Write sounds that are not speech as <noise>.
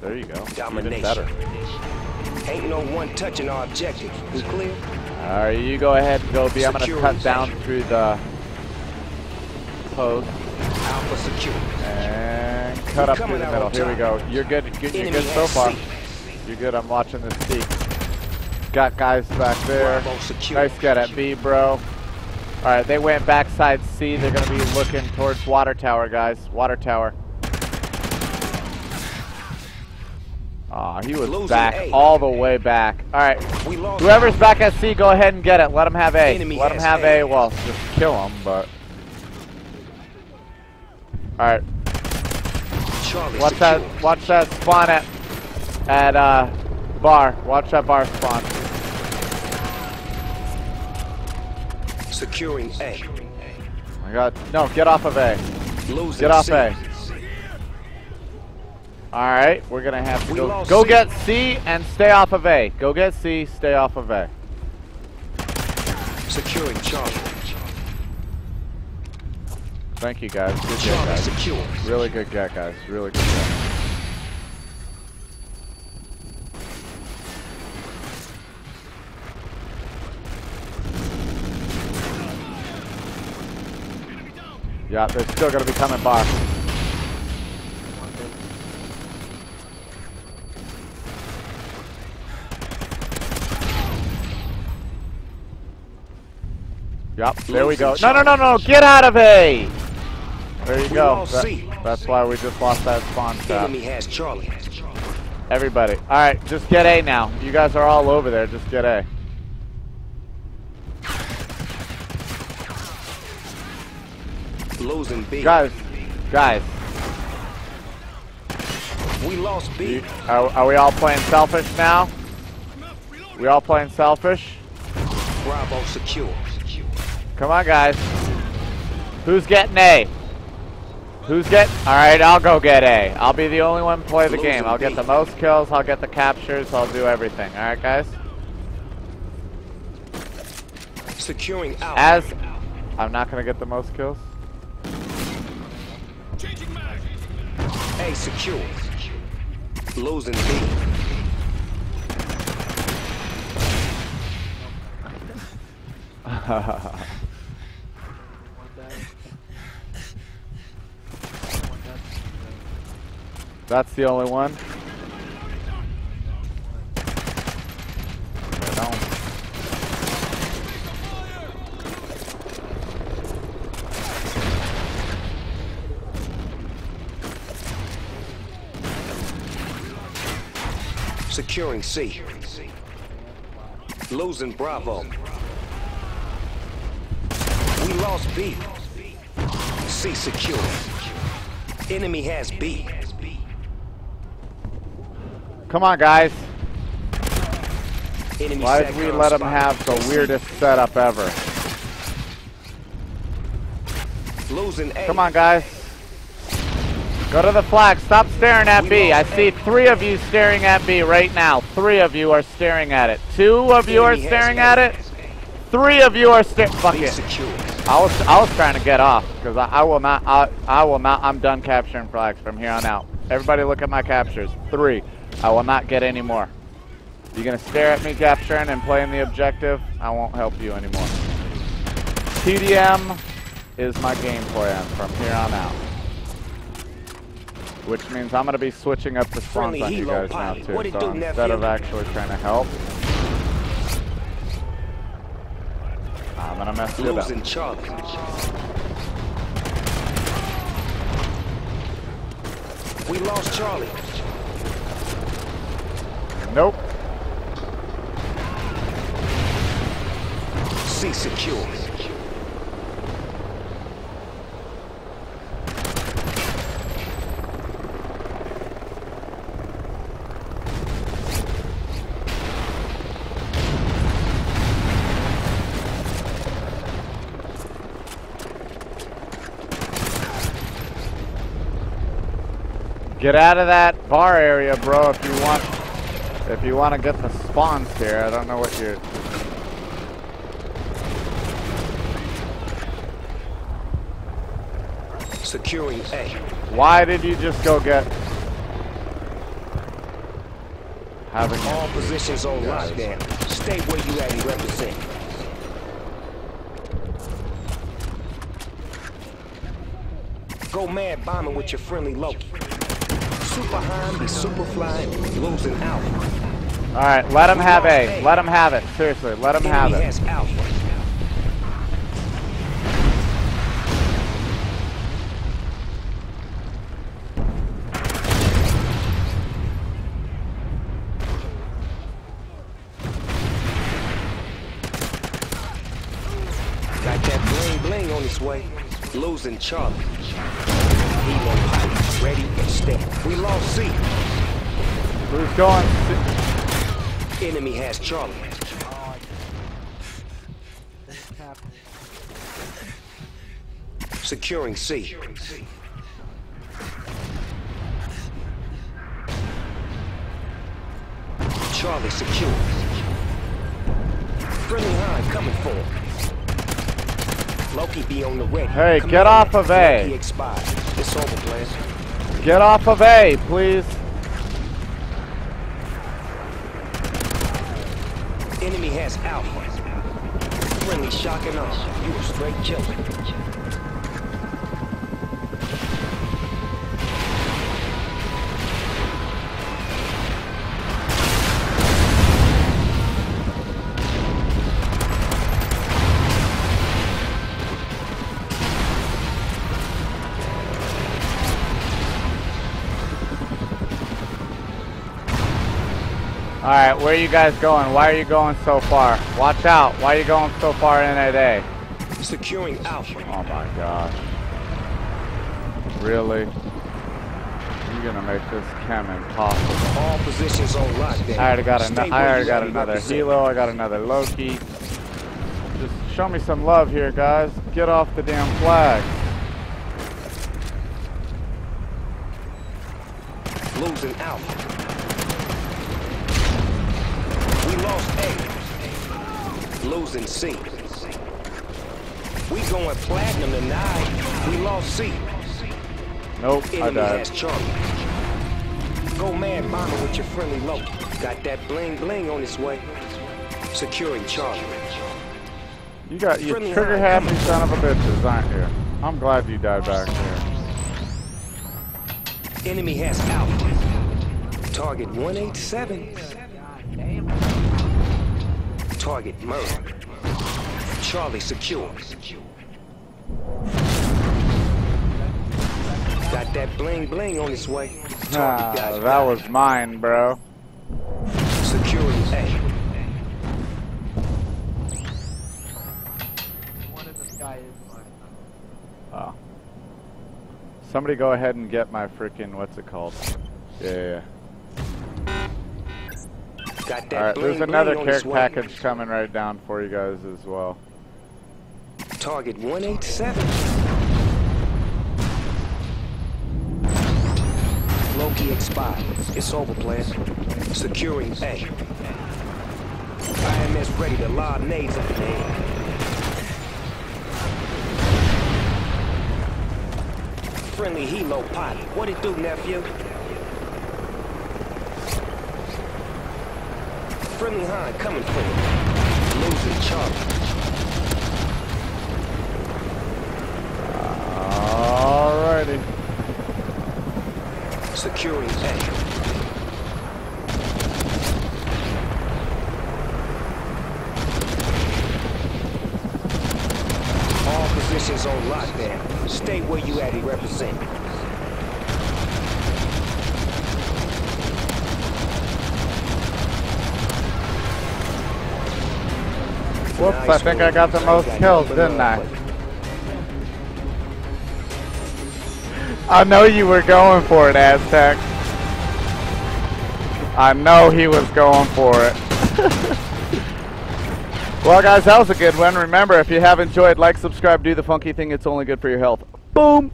There you go. Even Domination. better. Ain't no one touching our objective. We clear? All right, you go ahead and go B. I'm gonna cut and down through the post Alpha secure. and cut up through the middle. Here we go. You're good. You're, good so far. You're good. I'm watching this C. Got guys back there. Nice get at B, bro. All right, they went backside C. They're gonna be looking towards water tower, guys. Water tower. Aw, he was Losing back A. all the way back. All right, whoever's back at C, go ahead and get it. Let him have A. Enemy Let him have A. A. Well, just kill him, but. All right, Charlie watch that. Watch that spawn at at uh bar. Watch that bar spawn. Securing A. A. I got no. Get off of A. Losing Get off C. A. All right, we're gonna have to go, go C. get C and stay off of A. Go get C, stay off of A. Securing charge. Thank you guys. Good get, guys. secure. Really good get, guys. Really good get. Yeah, they're still gonna be coming bar. Yep, there we go. No, no, no, no, get out of A! There you go. That- that's why we just lost that spawn trap. Enemy has Charlie. Everybody. Alright, just get A now. You guys are all over there, just get A. Losing B. Guys, guys, We lost B. you- are, are we all playing selfish now? We all playing selfish? Bravo secure. Come on, guys. Who's getting A? Who's get? All right, I'll go get A. I'll be the only one to play the game. I'll get the most kills. I'll get the captures. I'll do everything. All right, guys. Securing Alpha. As I'm not gonna get the most kills. A secure. Losing B. <laughs> That's the only one. Securing C. Losing Bravo. We lost B. C secure. Enemy has B. Come on, guys. Enemy Why did we let them have the weirdest setup ever? Losing A. Come on, guys. Go to the flag. Stop staring at B. I see three of you staring at B right now. Three of you are staring at it. Two of you are staring at it. Three of you are staring. Fuck it. I was I was trying to get off because I, I will not I, I will not I'm done capturing flags from here on out. Everybody look at my captures. Three. I will not get any more. You're gonna stare at me capturing and playing the objective. I won't help you anymore. TDM is my game plan from here on out. Which means I'm gonna be switching up the spawns on you guys now too. So instead of actually trying to help, I'm gonna mess it up. We lost Charlie. Nope. C secure. Get out of that bar area, bro, if you want if you want to get the spawns here. I don't know what you're Securing A. Why did you just go get having All it. positions on lockdown. Stay where you at and represent. Go mad bombing with your friendly Loki. Super high, be super flying, losing alpha. All right, let him have A. Let him have it. Seriously, let him have it. has alpha. Got that bling bling on its way. Losing Charlie. Ready and stand. We lost C. Who's going? Enemy has Charlie. Securing C. Charlie secure. Friendly Hind coming for. Loki be on the ready. Hey, Command, get off of A. Loki expired. It's over, players. Get off of A, please. Enemy has Alpha. Friendly shocking awe. You were straight killer. All right, where are you guys going? Why are you going so far? Watch out. Why are you going so far in at A? Securing Alpha. Oh my gosh. Really? You're gonna make this chem impossible. All positions on lockdown. I already got, an- I already got another. Helo, I got another Loki. Just show me some love here, guys. Get off the damn flag. Losing Alpha. We lost A. Losing C. We going platinum tonight. We lost C. Nope, I died. has Charlie. Go mad bombing with your friendly Loki. Got that bling bling on its way. Securing Charlie. You got you trigger happy son of a bitches, aren't you? I'm glad you died back here. Enemy has Alpha. Target 187. Target murder. Charlie secure. Got that bling bling on its way. Ah, that was mine, bro. Securing A. One in the sky is mine. Oh. Somebody go ahead and get my freaking what's it called? Yeah, yeah. yeah. Got that All right, bling there's another care package coming right down for you guys as well. Target 187. Loki expired. It's over, players. Securing A. IMS ready to lob nades up the air. Friendly Helo pilot. What it do, nephew? Friendly Hind coming for you. Losing Charlie. Alrighty. Securing A. All positions on lockdown. Stay where you at and represent. Whoops, I think I got the most kills, didn't I? I know you were going for it, Aztec. I know he was going for it. <laughs> well, guys, that was a good one. Remember, if you have enjoyed, like, subscribe, do the funky thing. It's only good for your health. Boom!